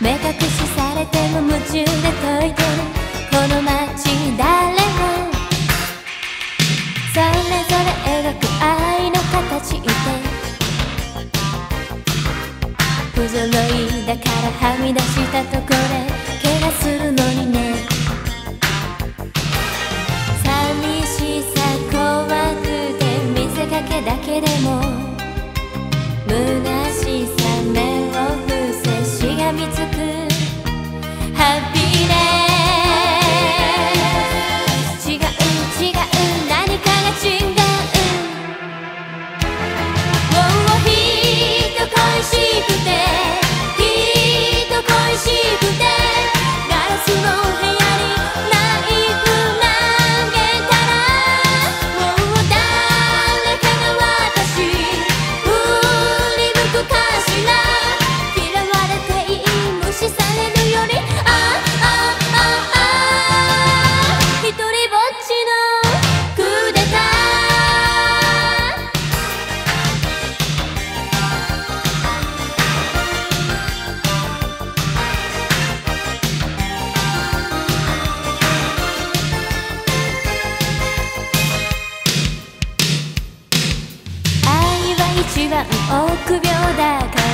目隠しされても夢中で解いてこの街誰もそれぞれ描く愛の形いて不揃いだからはみ出したところ怪我するのにね。寂しさ怖くて見せかけだけでもは臆病だから